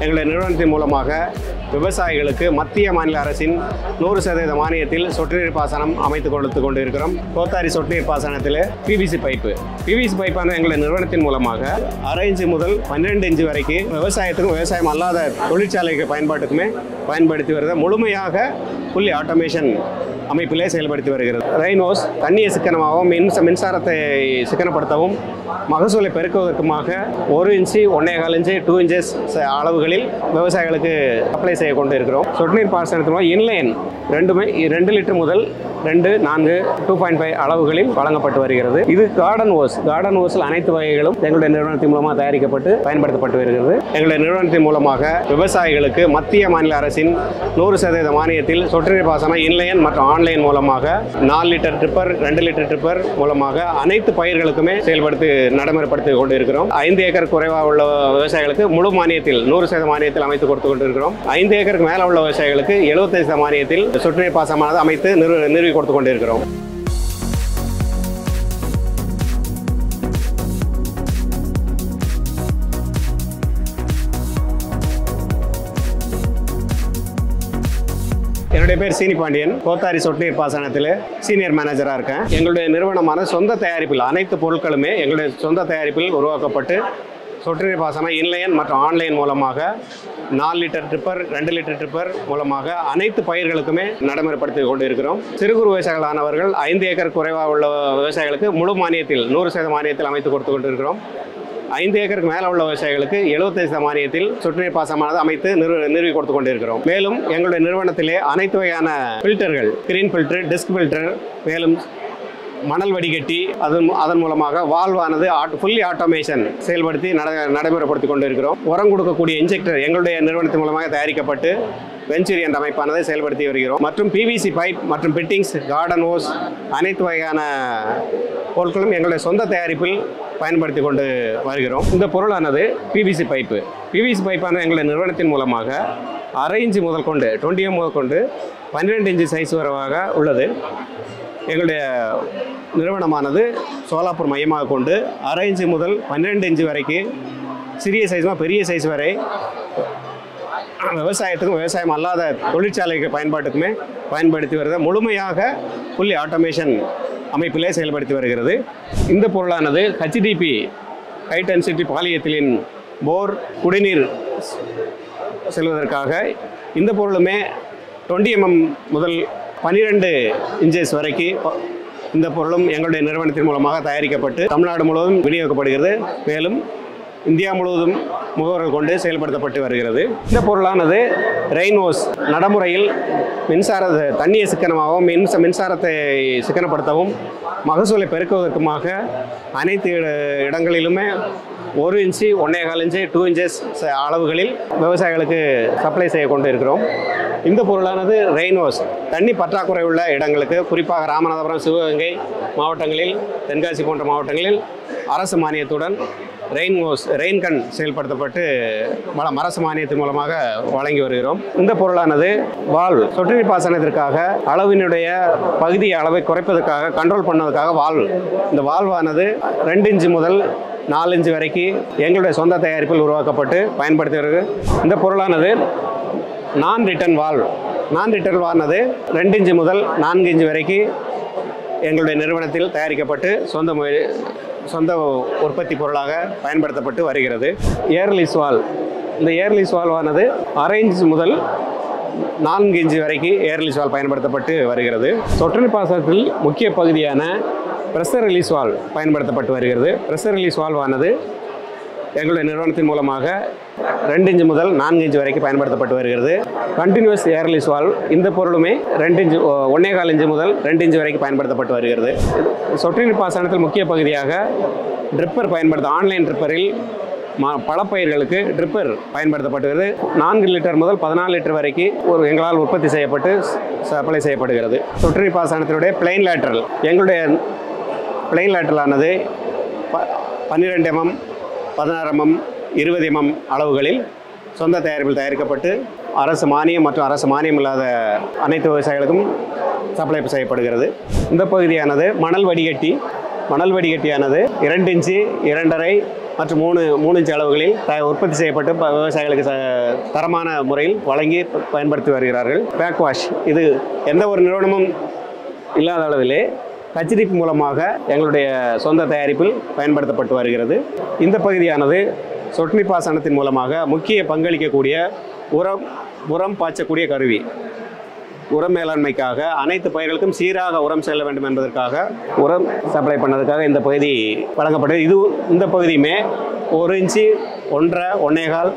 எங்களுடைய நிறுவனத்தின் மூலமாக விவசாயிகளுக்கு மத்திய மாநில அரசின் நூறு சதவீத மானியத்தில் சொட்டு நீர் பாசனம் அமைத்து கொடுத்து கொண்டு இருக்கிறோம் கோத்தாரி சொட்டு நீர் பாசனத்தில் பிவிசி பைப்பு பிவிசி பைப்பான எங்களுடைய நிறுவனத்தின் மூலமாக அரை இன்ச்சு முதல் பன்னிரெண்டு இன்ச்சு வரைக்கும் விவசாயத்துக்கும் விவசாயம் அல்லாத தொழிற்சாலைக்கு பயன்பாட்டுக்குமே பயன்படுத்தி வருது. முழுமையாக ஃபுல்லி ஆட்டோமேஷன் அமைப்பிலே செயல்படுத்தி வருகிறது. ரெய்னோஸ் தண்ணியை சிக்கனமாகவும் மின்ச மின்சாரத்தை சிக்கனப்படுத்தவும் மகசூலை பெருக்குவதற்குமாக ஒரு இன்ச்சு ஒன்னே கால் இன்ச்சு டூ இன்ச்சஸ் அளவுகளில் விவசாயிகளுக்கு அப்ளை செய்ய கொண்டு இருக்கிறோம் சொட்டு நீர் பாசனத்தின் மூலம் இன்லைன் ரெண்டுமே ரெண்டு லிட்டர் முதல் ரெண்டு நான்கு டூ பாயிண்ட் ஃபைவ் அளவுகளில் வழங்கப்பட்டு வருகிறது. இது கார்டன் ஓஸ் கார்டன் ஓஸில் அனைத்து வகைகளும் எங்களுடைய நிறுவனத்தின் மூலமாக தயாரிக்கப்பட்டு பயன்படுத்தப்பட்டு வருகிறது. எங்களுடைய நிறுவனத்தின் மூலமாக விவசாயிகளுக்கு மத்திய மாநில அரசின் நூறு சதவீத மானியத்தில் சொட்டு நீர் பாசனம் இன்லைன் மற்றும் ஆன்லைன் மூலமாக நாலு லிட்டர் ட்ரிப்பர் ரெண்டு லிட்டர் ட்ரிப்பர் மூலமாக அனைத்து பயிர்களுக்குமே செயல்படுத்தி நடைமுறைப்படுத்தி கொண்டு இருக்கிறோம் ஐந்து ஏக்கர் குறைவாக உள்ள விவசாயிகளுக்கு முழு மானியத்தில் நூறு சதவீத மானியத்தில் அமைத்து கொடுத்து கொண்டிருக்கிறோம். ஐந்து ஏக்கருக்கு மேலே உள்ள விவசாயிகளுக்கு எழுபத்தைந்து சதவீத மானியத்தில் சொட்டு நீர் பாசனமானது அமைத்து நிறு நிறுவி கொடுத்து கொண்டிருக்கிறோம். என்னுடைய பேர் சீனி பாண்டியன். கோத்தாரி சொட்டு நீர் பாசனத்தில் சீனியர் மேனேஜராக இருக்கேன். எங்களுடைய நிறுவனமான சொந்த தயாரிப்பில் அனைத்து பொருட்களுமே எங்களுடைய சொந்த தயாரிப்பில் உருவாக்கப்பட்டு சொட்டு நீர் பாசனம் இன்லைன் மற்றும் ஆன்லைன் மூலமாக நாலு லிட்டர் ட்ரிப்பர் ரெண்டு லிட்டர் ட்ரிப்பர் மூலமாக அனைத்து பயிர்களுக்குமே நடைமுறைப்படுத்தி கொண்டு இருக்கிறோம் சிறு குறு விவசாயிகளானவர்கள் ஐந்து ஏக்கர் குறைவாக உள்ள விவசாயிகளுக்கு முழு மானியத்தில் நூறு சதவீத மானியத்தில் அமைத்து கொடுத்து கொண்டிருக்கிறோம். ஐந்து ஏக்கருக்கு மேலே உள்ள விவசாயிகளுக்கு எழுபத்தைந்து சமானியத்தில் சொட்டுநீர் பாசனமானது அமைத்து நிறு நிறுவி கொடுத்து கொண்டிருக்கிறோம் மேலும் எங்களுடைய நிறுவனத்திலே அனைத்து வகையான ஃபில்டர்கள் கிரீன் ஃபில்டர் டிஸ்க் ஃபில்டர் மேலும் மணல் வடிகட்டி அதன் அதன் மூலமாக வால்வானது ஃபுல்லி ஆட்டோமேஷன் செயல்படுத்தி நட நடைமுறைப்படுத்தி கொண்டு இருக்கிறோம் உரம் கொடுக்கக்கூடிய இன்ஜெக்டர் எங்களுடைய நிறுவனத்தின் மூலமாக தயாரிக்கப்பட்டு வெஞ்சுரி என்ற அமைப்பானதை செயல்படுத்தி வருகிறோம். மற்றும் பிவிசி பைப் மற்றும் பிட்டிங்ஸ் கார்டன் ஓஸ் அனைத்து வகையான பொருட்களும் எங்களுடைய சொந்த தயாரிப்பில் பயன்படுத்தி கொண்டு வருகிறோம். இந்த பொருளானது பிவிசி பைப்பு பிவிசி பைப்பானது எங்களுடைய நிறுவனத்தின் மூலமாக அரை இன்ச்சு முதல் கொண்டு டுவெண்ட்டி முதல் கொண்டு பன்னிரெண்டு இன்ச்சு சைஸ் வரவாக உள்ளது. எங்களுடைய நிறுவனமானது சோலாப்பூர் மையமாக கொண்டு அரை இன்ச்சு முதல் பன்னிரெண்டு இன்ச்சு வரைக்கும் சிறிய சைஸ்மாக பெரிய சைஸ் வரை விவசாயத்துக்கும் விவசாயம் அல்லாத தொழிற்சாலைக்கு பயன்பாட்டுக்குமே பயன்படுத்தி வருது முழுமையாக புள்ளி ஆட்டோமேஷன் அமைப்பிலே செயல்படுத்தி வருகிறது. இந்த பொருளானது HDPE high density polyethylene bore குடிநீர் செல்வதற்காக இந்த பொருளுமே டுவெண்ட்டி எம்எம் முதல் பன்னிரெண்டு இன்ச்சஸ் வரைக்கும் இந்த பொருளும் எங்களுடைய நிறுவனத்தின் மூலமாக தயாரிக்கப்பட்டு தமிழ்நாடு முழுவதும் விநியோகிக்கப்படுகிறது. மேலும் இந்தியா முழுவதும் முகவர்கள் கொண்டு செயல்படுத்தப்பட்டு வருகிறது. இந்த பொருளானது ரெயின்வோஸ் நடைமுறையில் மின்சார தண்ணியை சிக்கனமாகவும் மின்ச மின்சாரத்தை சிக்கனப்படுத்தவும் மகசூலை பெருக்குவதற்குமாக அனைத்து இடங்களிலுமே ஒரு இன்ச்சு ஒன்றே கால் இன்ச்சு டூ இன்ச்சஸ் அளவுகளில் விவசாயிகளுக்கு சப்ளை செய்ய கொண்டு இருக்கிறோம் இந்த பொருளானது ரெயின்வாஷ் தண்ணி பற்றாக்குறை உள்ள இடங்களுக்கு குறிப்பாக ராமநாதபுரம் சிவகங்கை மாவட்டங்களில் தென்காசி போன்ற மாவட்டங்களில் அரசு மானியத்துடன் ரெயின் ரெயின் கண் செயல்படுத்தப்பட்டு மல அரசு மானியத்தின் மூலமாக வழங்கி வருகிறோம். இந்த பொருளானது வால்வ் சொட்டு நீர் பாசனத்திற்காக அளவினுடைய பகுதி அளவை குறைப்பதற்காக கண்ட்ரோல் பண்ணதுக்காக வால்வ் இந்த வால்வானது ரெண்டு இன்ச்சு முதல் நாலு வரைக்கும் எங்களுடைய சொந்த தயாரிப்பில் உருவாக்கப்பட்டு பயன்படுத்தி வருகிறது இந்த பொருளானது நான் ரிட்டன் வால்வ் நான் ரிட்டர்ன் வால்னது ரெண்டு இன்ச்சு முதல் நான்கு இன்ச்சு வரைக்கும் எங்களுடைய நிறுவனத்தில் தயாரிக்கப்பட்டு சொந்த சொந்த உற்பத்தி பொருளாக பயன்படுத்தப்பட்டு வருகிறது. ஏர்லிஸ் வால் இந்த ஏர்லிஸ் வால்வானது அரை இன்ச் முதல் நான்கு இன்ச்சு வரைக்கும் ஏர்லிஸ் வால் பயன்படுத்தப்பட்டு வருகிறது. தொற்று பாசனத்தில் முக்கிய பகுதியான ப்ரெஷர் ரிலீஸ் வால் பயன்படுத்தப்பட்டு வருகிறது. ப்ரெஷர் ரிலீஸ் வால்வானது எங்களுடைய நிறுவனத்தின் மூலமாக ரெண்டு இன்ச்சு முதல் நான்கு இன்ச்சு வரைக்கும் பயன்படுத்தப்பட்டு வருகிறது. கண்டினியூஸ் ஏர்லிஸ் வால்வ் இந்த பொருளுமே ரெண்டு இன்ச்சு ஒன்னே கால் இன்ச்சு முதல் ரெண்டு இன்ச்சு வரைக்கும் பயன்படுத்தப்பட்டு வருகிறது. சொட்டு நீர் பாசனத்தில் முக்கிய பகுதியாக ட்ரிப்பர் பயன்படுத்த ஆன்லைன் ட்ரிப்பரில் மா பழப்பயிர்களுக்கு ட்ரிப்பர் பயன்படுத்தப்படுகிறது நான்கு லிட்டர் முதல் பதினாலு லிட்டர் வரைக்கும் ஒரு எங்களால் உற்பத்தி செய்யப்பட்டு சப்ளை செய்யப்படுகிறது. சொட்டு நீர் பாசனத்தினுடைய பிளைன் லேட்டரல் எங்களுடைய பிளைன் லேட்டரலானது ப பன்னிரெண்டு எம்எம் பதினாறு எம்எம் இருபது எம்எம் அளவுகளில் சொந்த தயாரிப்பில் தயாரிக்கப்பட்டு அரசு மானியம் மற்றும் அரசு மானியம் இல்லாத அனைத்து விவசாயிகளுக்கும் சப்ளை செய்யப்படுகிறது. இந்த பகுதியானது மணல் வடிகட்டி மணல் வடிகட்டியானது இரண்டு இன்ச்சு இரண்டரை மற்றும் மூணு மூணு இன்ச்சு அளவுகளில் த உற்பத்தி செய்யப்பட்டு விவசாயிகளுக்கு ச- தரமான முறையில் வழங்கி பயன்படுத்தி வருகிறார்கள். பேக் வாஷ் இது எந்த ஒரு நிறுவனமும் இல்லாத அளவிலே ஹச்டிபி மூலமாக எங்களுடைய சொந்த தயாரிப்பில் பயன்படுத்தப்பட்டு வருகிறது. இந்த பகுதியானது சொட்டு பாசனத்தின் மூலமாக முக்கிய பங்களிக்கக்கூடிய உரம் உரம் பாய்ச்சக்கூடிய கருவி. உரம் மேலாண்மைக்காக அனைத்து பயிர்களுக்கும் சீராக உரம் செல்ல வேண்டும் என்பதற்காக உரம் சப்ளை பண்ணதுக்காக இந்த பகுதி வழங்கப்பட்டது இது இந்த பகுதியுமே ஒரு இன்ச்சு ஒன்றரை ஒன்னேகால்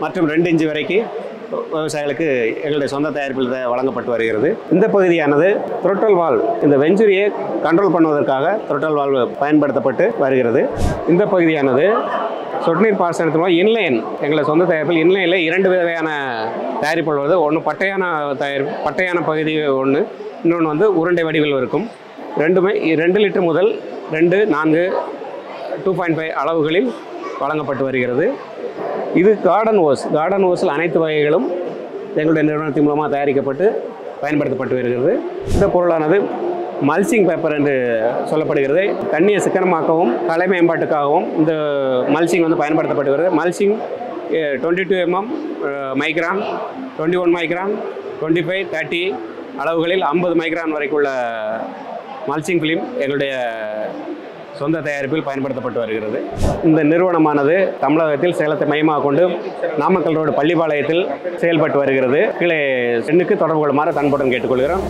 மற்றும் ரெண்டு இன்ச்சு வரைக்கும் விவசாயிகளுக்கு எங்களுடைய சொந்த தயாரிப்பில் வழங்கப்பட்டு வருகிறது. இந்த பகுதியானது துரட்டல் வால் இந்த வெஞ்சுரியை கண்ட்ரோல் பண்ணுவதற்காக துரட்டல் வால்வ் பயன்படுத்தப்பட்டு வருகிறது. இந்த பகுதியானது சொட்டு நீர் பாசனத்தின் மூலம் இன்லைன் எங்களை சொந்த தயாரிப்பில் இன்லைனில் இரண்டு விதையான தயாரிப்புகள் வருது ஒன்று பட்டையான தயாரிப்பு பட்டையான பகுதி ஒன்று இன்னொன்று வந்து உருண்டை வடிவில் இருக்கும். ரெண்டுமே ரெண்டு லிட்டர் முதல் ரெண்டு நான்கு டூ பாயிண்ட் ஃபைவ் அளவுகளில் வழங்கப்பட்டு வருகிறது. இது கார்டன் ஓஸ் கார்டன் ஓஸில் அனைத்து வகைகளும் எங்களுடைய நிறுவனத்தின் மூலமாக தயாரிக்கப்பட்டு பயன்படுத்தப்பட்டு வருகிறது. இந்த பொருளானது மல்சிங் பேப்பர் என்று சொல்லப்படுகிறது. தண்ணியை சிக்கனமாக்கவும் கலை மேம்பாட்டுக்காகவும் இந்த மல்சிங் வந்து பயன்படுத்தப்பட்டு வருகிறது. Mulching twenty two MM micron twenty one micron twenty five thirty அளவுகளில் ஐம்பது மைக்ரான் வரைக்குள்ள மல்சிங் ஃபிலிம் எங்களுடைய சொந்த தயாரிப்பில் பயன்படுத்தப்பட்டு வருகிறது. இந்த நிறுவனமானது தமிழகத்தில் சேலத்தை மையமாக கொண்டு நாமக்கல் ரோடு பள்ளிப்பாளையத்தில் செயல்பட்டு வருகிறது. கீழே சென்னுக்கு தொடர்பு கொள்ளுமாறு தன்புடன் கேட்டுக்கொள்கிறோம்.